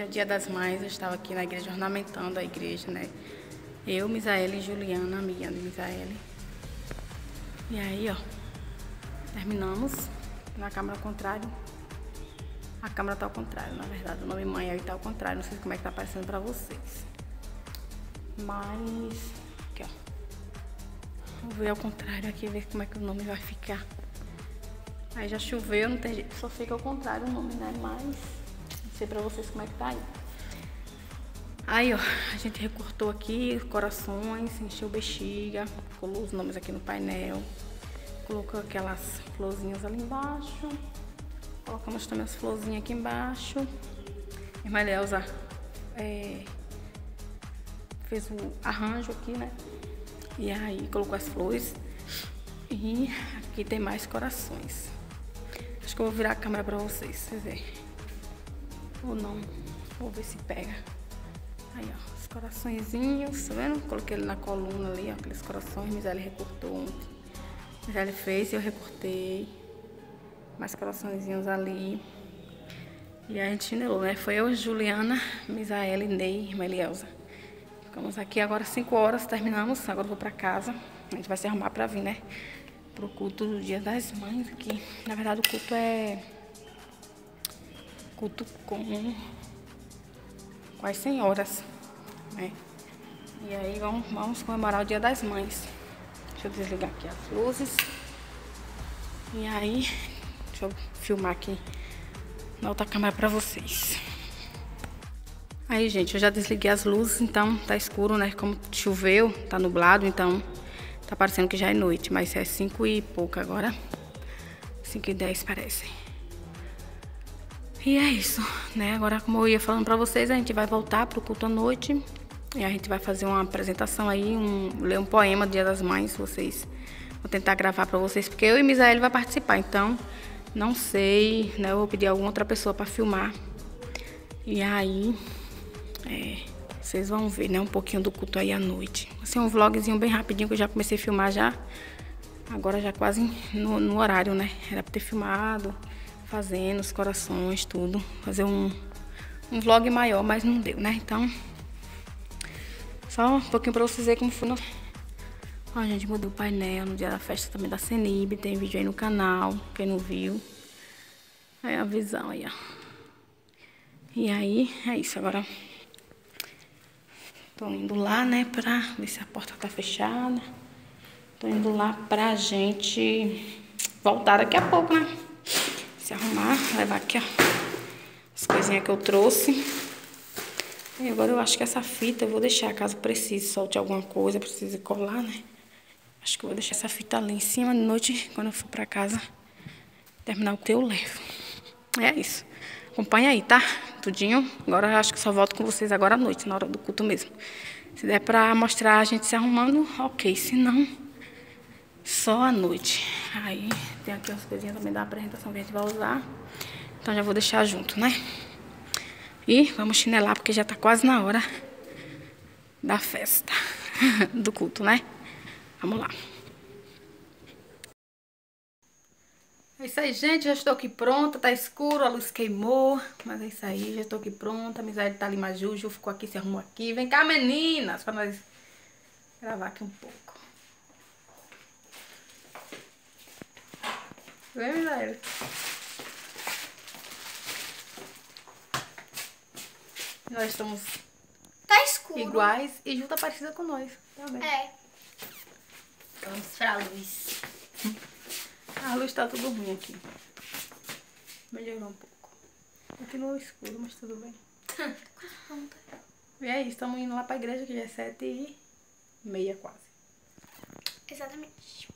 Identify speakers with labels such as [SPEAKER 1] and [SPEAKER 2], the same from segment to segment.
[SPEAKER 1] é dia das mães, eu estava aqui na igreja ornamentando a igreja, né? Eu, Misaele e Juliana, amiga de Misaele. E aí, ó, terminamos na câmera ao contrário. A câmera tá ao contrário, na verdade, o nome mãe aí tá ao contrário, não sei como é que tá aparecendo pra vocês. Mas, aqui ó, vou ver ao contrário aqui, ver como é que o nome vai ficar. Aí já choveu, não tem jeito, só fica ao contrário o nome, né? Mas, sei pra vocês como é que tá aí. Aí, ó, a gente recortou aqui corações, encheu bexiga, colou os nomes aqui no painel, colocou aquelas florzinhas ali embaixo, colocamos também as florzinhas aqui embaixo. Irmã Elza é, fez o arranjo aqui, né? E aí colocou as flores. E aqui tem mais corações. Acho que eu vou virar a câmera pra vocês, vocês verem. Ou não. Vou ver se pega. Aí, ó, os coraçõezinhos, tá vendo? Coloquei ele na coluna ali, ó, aqueles corações. Misélia recortou ontem. Fez e eu recortei. Mais coraçõezinhos ali. E a gente chinelou, né? Foi eu, Juliana, Misaela, Ney e Melielza. Ficamos aqui agora 5 horas, terminamos. Agora vou pra casa. A gente vai se arrumar pra vir, né? Pro culto do Dia das Mães aqui. Na verdade, o culto é... Culto com as senhoras, né? E aí vamos, vamos comemorar o Dia das Mães. Deixa eu desligar aqui as luzes. E aí, deixa eu filmar aqui na outra câmera pra vocês. Aí, gente, eu já desliguei as luzes, então tá escuro, né? Como choveu, tá nublado, então tá parecendo que já é noite, mas é 5 e pouco agora. 5 e 10 parece. E é isso, né? Agora, como eu ia falando pra vocês, a gente vai voltar pro culto à noite. E a gente vai fazer uma apresentação aí, um, ler um poema do Dia das Mães, vocês. Vou tentar gravar pra vocês, porque eu e Misael vai participar, então não sei, né? Eu vou pedir alguma outra pessoa pra filmar. E aí, é, vocês vão ver, né? Um pouquinho do culto aí à noite. Ser um vlogzinho bem rapidinho, que eu já comecei a filmar já. Agora já quase no, no horário, né? Era pra ter filmado fazendo os corações, tudo. Fazer um, um vlog maior, mas não deu, né? Então, só um pouquinho pra vocês verem como foi. No... Ó, gente mudou o painel no dia da festa também da Senib. Tem vídeo aí no canal, quem não viu. Aí a visão aí, ó. E aí, é isso. Agora, tô indo lá, né, pra ver se a porta tá fechada. Tô indo lá pra gente voltar daqui a pouco, né? Se arrumar, levar aqui, ó, as coisinhas que eu trouxe. E agora eu acho que essa fita eu vou deixar, caso precise, solte alguma coisa, precise colar, né? Acho que eu vou deixar essa fita ali em cima de noite, quando eu for pra casa, terminar o que eu levo. É isso. Acompanha aí, tá? Tudinho. Agora eu acho que só volto com vocês agora à noite, na hora do culto mesmo. Se der pra mostrar a gente se arrumando, ok. Se não, só à noite. Aí tem aqui as coisinhas também da apresentação que a gente vai usar. Então já vou deixar junto, né? E vamos chinelar porque já tá quase na hora da festa, do culto, né? Vamos lá. É isso aí, gente. Já estou aqui pronta. Tá escuro, a luz queimou. Mas é isso aí, já estou aqui pronta. A amizade tá ali, mais Juju ficou aqui, se arrumou aqui. Vem cá, meninas, para nós gravar aqui um pouco. Vem, velho. Nós estamos
[SPEAKER 2] tá escuro.
[SPEAKER 1] iguais e Ju tá parecida com nós. Tá bem.
[SPEAKER 2] É. Vamos pra luz.
[SPEAKER 1] A luz tá tudo ruim aqui. Melhorou um pouco. Continua escuro, mas tudo bem. e é isso, estamos indo lá pra igreja que já é sete e meia quase.
[SPEAKER 2] Exatamente.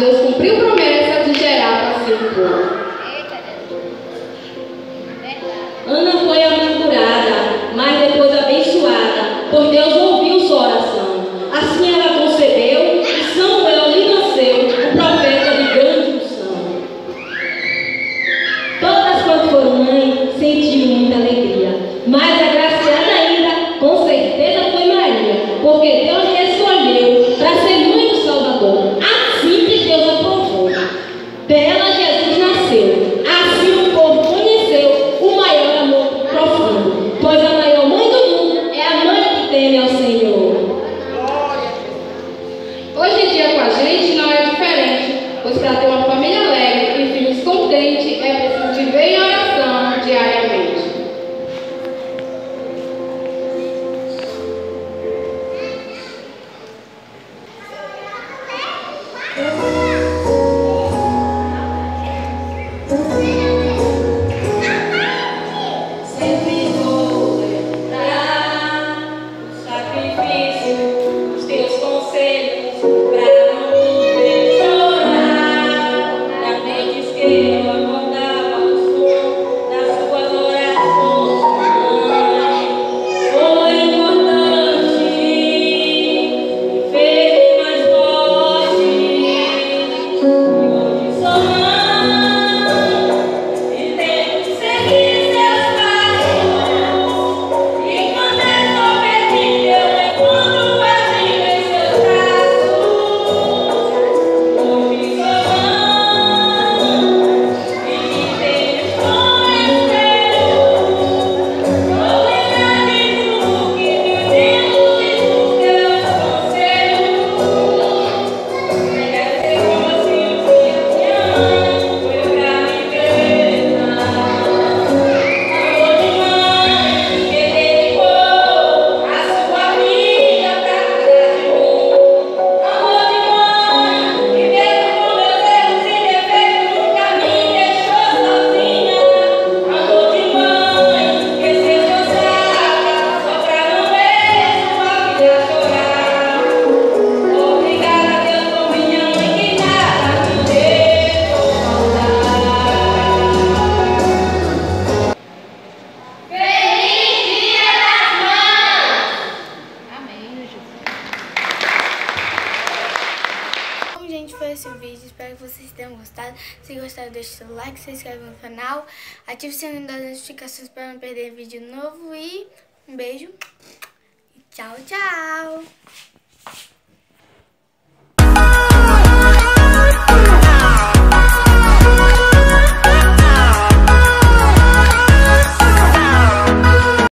[SPEAKER 3] Deus
[SPEAKER 4] cumpriu promessas. gente,
[SPEAKER 3] foi
[SPEAKER 5] esse o vídeo. Espero que vocês tenham gostado. Se gostaram, deixe seu like, se inscreve no canal, ative o sininho das notificações para não perder vídeo novo. E um beijo. Tchau, tchau.